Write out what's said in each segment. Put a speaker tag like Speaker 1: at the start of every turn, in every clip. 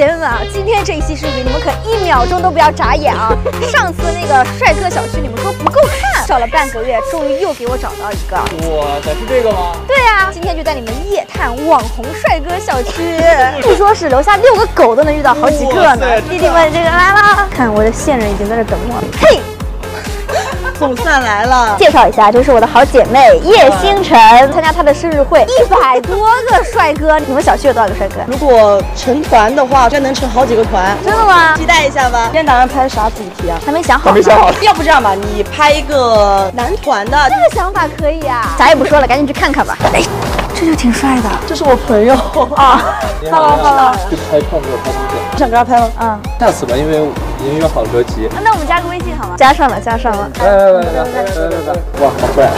Speaker 1: 姐妹们啊，今天这一期视频你们可一秒钟都不要眨眼啊！上次那个帅哥小区你们说不够看，找了半个月，终于又给我找到一个。
Speaker 2: 哇塞，是这个吗？
Speaker 1: 对啊、今天就带你们夜探网红帅哥小区。据说是楼下遛个狗都能遇到好几个呢。弟弟们，这个来了，看我的线人已经在这等我了。嘿，
Speaker 3: 总算来了。
Speaker 1: 介绍一下，这是我的好姐妹叶星辰，参加她的生日会，一百多个帅哥。你们小区有多少个帅哥？
Speaker 3: 如果成团的话，应该能成好几个团。
Speaker 1: 真的吗？
Speaker 3: 期待一下吧。今天打算拍啥主题啊？
Speaker 1: 还没想好，
Speaker 2: 还没想好。
Speaker 3: 要不这样吧，你拍一个男团的，
Speaker 1: 这个想法可以啊。啥也不说了，赶紧去看看吧。哎，这就挺帅的
Speaker 3: 这是我朋友
Speaker 1: 啊。Hello Hello，
Speaker 2: 去拍创作拍东西，
Speaker 3: 你想跟他拍吗？
Speaker 1: 嗯，
Speaker 2: 下次吧，因为音乐好歌曲、
Speaker 1: 那我们加个微信好吗？加上了，加上了。
Speaker 2: 来来来来来来来，哇，好帅！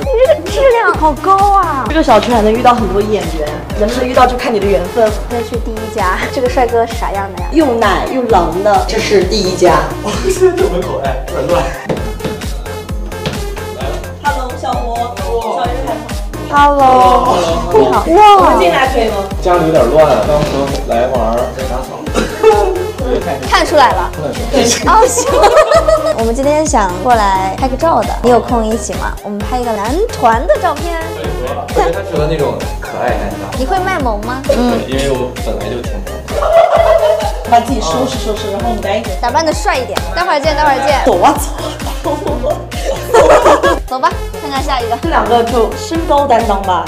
Speaker 1: 你这个质量好高啊！
Speaker 3: 这个小区还能遇到很多演员，能不能遇到就看你的缘分。
Speaker 1: 再去第一家，这个帅哥啥样的呀？
Speaker 3: 又奶又狼的，这是第一家。
Speaker 2: 哇，现在这门口哎，有点乱。
Speaker 3: Hello，
Speaker 1: 你好。
Speaker 3: 哇，我
Speaker 1: 们
Speaker 3: 进来可以吗？
Speaker 2: 家里有点乱，刚从来玩在打扫。
Speaker 1: 看出来了。哦，行。我们今天想过来拍个照的，你有空一起吗？我们拍一个男团的照片。
Speaker 2: 我觉得他适合那种可爱担当。
Speaker 1: 你会卖萌吗？
Speaker 2: 嗯，因为我本来就挺萌。
Speaker 3: 把自己收拾收拾，然后我们赶紧
Speaker 1: 打扮的帅一点。待会儿见，待会儿见。
Speaker 3: 走啊走。
Speaker 1: 走吧，看看下一个。
Speaker 3: 这两个就身高担当吧。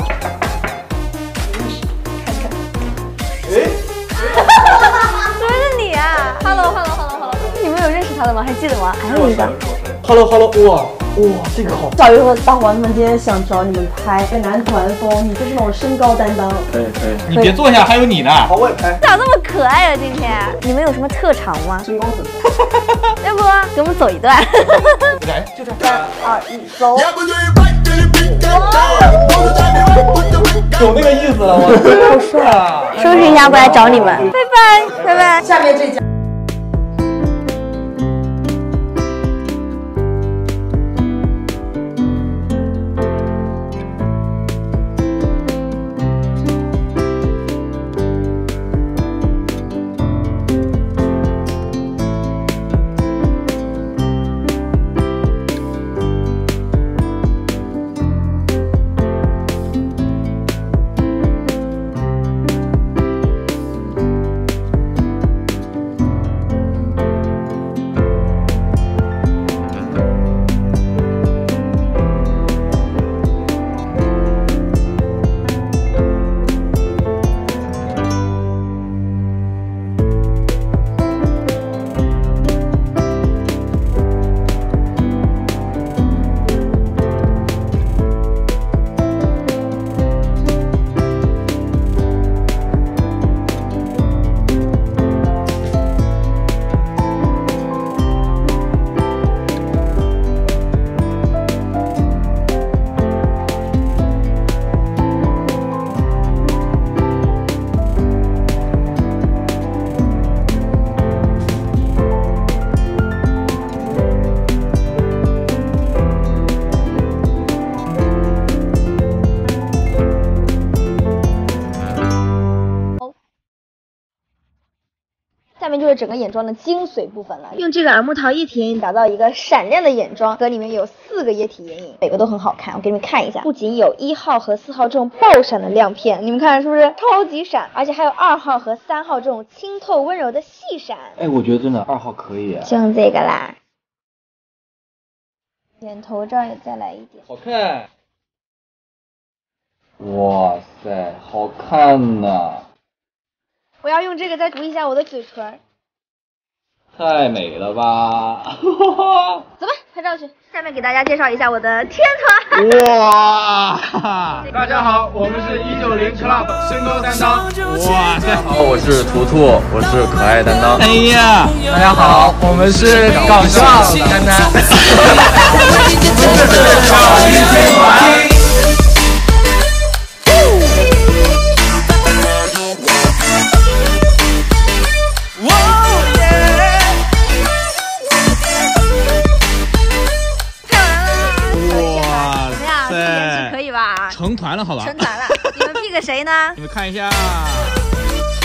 Speaker 1: 他的吗？还记得吗？还有一个。
Speaker 2: Hello Hello，哇哇，这个好。
Speaker 3: 小鱼和大黄们今天想找你们拍个男团风，你就是那种身高担当。
Speaker 2: 可以可以。
Speaker 4: 你别坐下，还有你呢。
Speaker 2: 好，我也拍。
Speaker 1: 咋这么可爱啊？今天你们有什么特长吗？
Speaker 2: 身高很
Speaker 1: 要不给我们走一段？
Speaker 4: 来，就这。
Speaker 1: 三二一走。
Speaker 2: 有那个意思了，我好帅啊！
Speaker 1: 收拾一下过来找你们，拜拜拜拜。
Speaker 3: 下面这家。
Speaker 1: 下面就是整个眼妆的精髓部分了，用这个耳木桃液体眼影打造一个闪亮的眼妆，盒里面有四个液体眼影，每个都很好看，我给你们看一下，不仅有一号和四号这种爆闪的亮片，你们看是不是超级闪，而且还有二号和三号这种清透温柔的细闪，
Speaker 4: 哎，我觉得真的二号可以。
Speaker 1: 啊就用这个啦。眼头这儿也再来一点，
Speaker 4: 好看。哇塞，好看呐！
Speaker 1: 我要用这个再涂一下我的嘴唇。
Speaker 4: 太美了吧！
Speaker 1: 走吧，拍照去。下面给大家介绍一下我的天团。
Speaker 4: 哇！大家好，我们是一九零 club 身高担当。哇大家！
Speaker 2: 好，我是图图，我是可爱担当。
Speaker 4: 哎呀，大家好，我们是搞笑 担当。哇成团了，好吧？
Speaker 1: 成团了。你们 pick 谁呢？
Speaker 4: 你们看一下。